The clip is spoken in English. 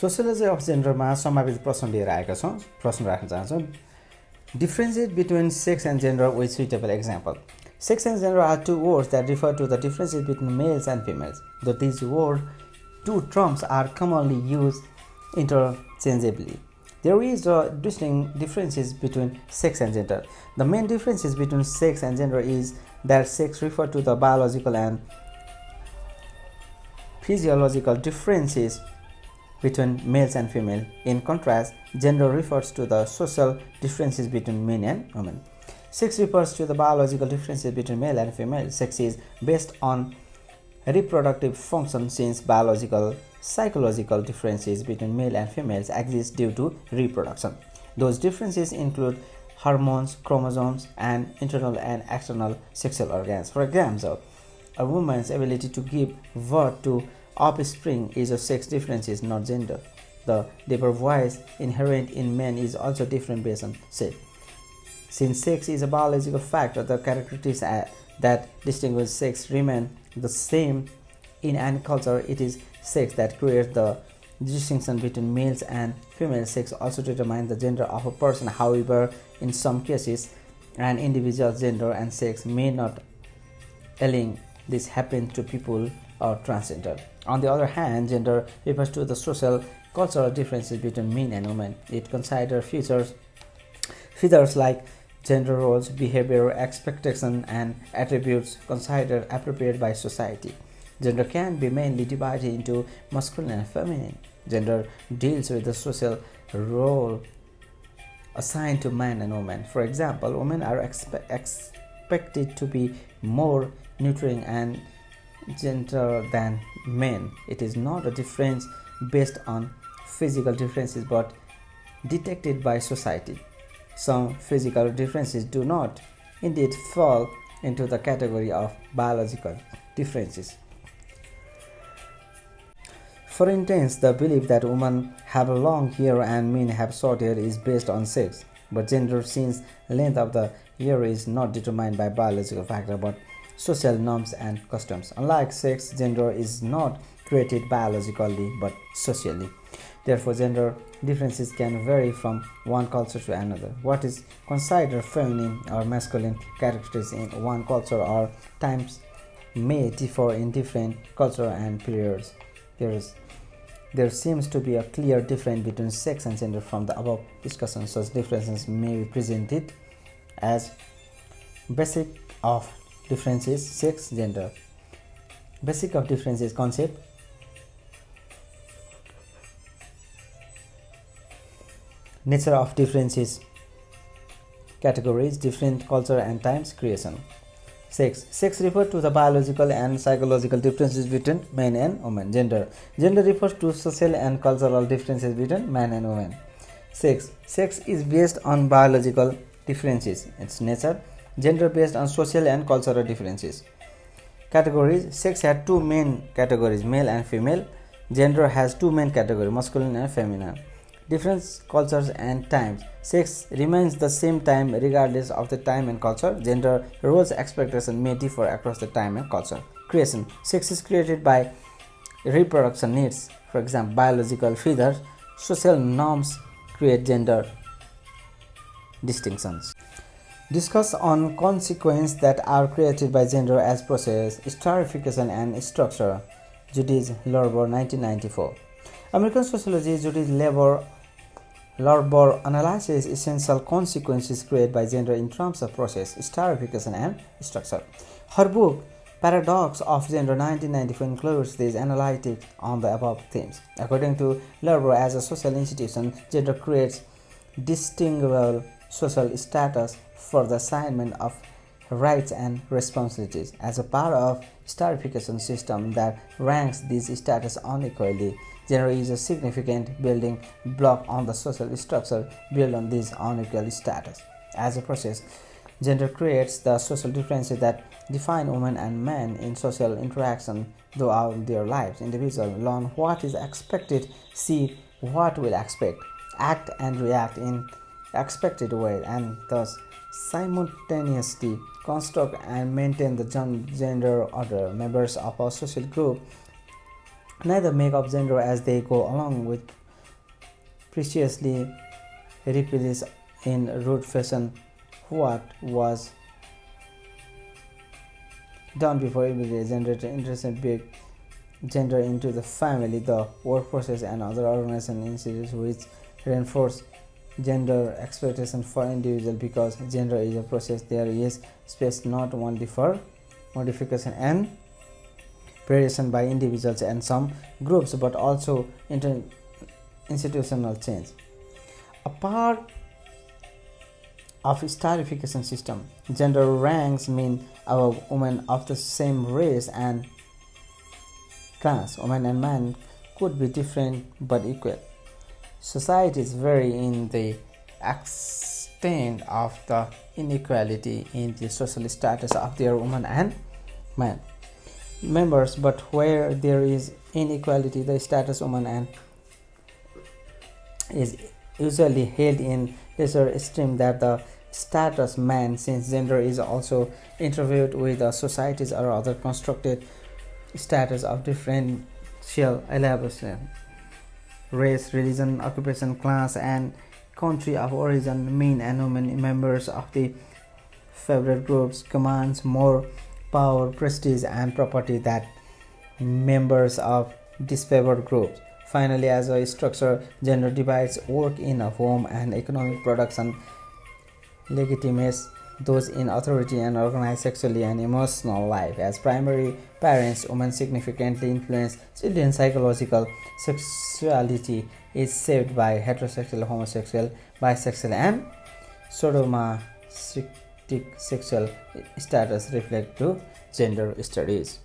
Sociology of जेन्डरमा समावेश प्रश्न लिएर आएका छौँ प्रश्न राख्न चाहन्छौँ differentiate between sex and gender with suitable example. Sex and gender are two words that refer to the differences between males and females. Though these words, two terms are commonly used interchangeably. There is a distinct differences between sex and gender. The main differences between sex and gender is that sex refer to the biological and physiological differences between males and female. In contrast, gender refers to the social differences between men and women. Sex refers to the biological differences between male and female. Sex is based on reproductive function since biological psychological differences between male and females exist due to reproduction. Those differences include hormones, chromosomes, and internal and external sexual organs. For example, a woman's ability to give birth to offspring is a sex difference, is not gender. The deeper voice inherent in men is also different based on sex. Since sex is a biological factor, the characteristics that distinguish sex remain the same in any culture. It is sex that creates the distinction between males and female sex also determine the gender of a person however in some cases an individual's gender and sex may not align this happens to people or transgender on the other hand gender refers to the social cultural differences between men and women it considers features features like gender roles behavior expectation and attributes considered appropriate by society Gender can be mainly divided into masculine and feminine. Gender deals with the social role assigned to men and women. For example, women are expe- expected to be more nurturing and gentle than men. It is not a difference based on physical differences but detected by society. Some physical differences do not indeed fall into the category of biological differences. For instance, the belief that women have long hair and men have short hair is based on sex, but gender since length of the hair is not determined by biological factor but social norms and customs. Unlike sex, gender is not created biologically but socially. Therefore, gender differences can vary from one culture to another. What is considered feminine or masculine characteristics in one culture or times may differ in different culture and periods. There is there seems to be a clear difference between sex and gender from the above discussion. Such differences may be presented as basic of differences sex gender. Basic of differences concept. Nature of differences categories different culture and times creation. Sex. Sex refers to the biological and psychological differences between men and women gender. Gender refers to social and cultural differences between men and women sex. Sex is based on biological differences. Its nature gender based on social and cultural differences categories sex has two main categories male and female gender has two main categories masculine and feminine different cultures and times. Sex remains the same time regardless of the time and culture. Gender roles expectation may differ across the time and culture. Creation. Sex is created by reproduction needs. For example, biological features. Social norms create gender distinctions. Discuss on consequences that are created by gender as process, stratification and structure. Judith Lorber, 1994. American sociologist Judith Labor Lorber analyzes essential consequences created by gender in terms of process, stratification, and structure. Her book, Paradox of Gender 1994 includes these analytics on the above themes. According to Lorber, as a social institution, gender creates distinguishable social status for the assignment of rights and responsibilities as a part of stratification system that ranks these status unequally Gender is a significant building block on the social structure built on this unequal status. As a process, gender creates the social differences that define women and men in social interaction throughout their lives. Individuals learn what is expected, see what will expect, act and react in expected way, and thus simultaneously construct and maintain the gender order. Members of a social group neither make up gender as they go along with preciously replace in rude fashion what was done before immediate gender introduction big gender into the family the work process and other organization institutes which reinforce gender expectation for individual because gender is a process. There is space not only for modification and variation by individuals and some groups but also inter- institutional change. A part of stratification system gender ranks mean our women of the same race and class. Women and men could be different but equal societies vary in the extent of the inequality in the social status of their women and men. Members but where there is inequality the status woman and is usually held in lesser esteem than the status man since gender is also interviewed with the societies or other constructed status of differential elaboration race, religion, occupation, class, and country of origin, men and women members of the favored groups commands more power, prestige, and property that members of disfavored groups. Finally, as a structure, gender divides work in a home and economic production legitimates those in authority and organized sexually and emotional life. As primary parents, women significantly influence children's psychological sexuality is shaped by heterosexual, homosexual, bisexual, and sadomasochistic sexual status reflect to gender studies.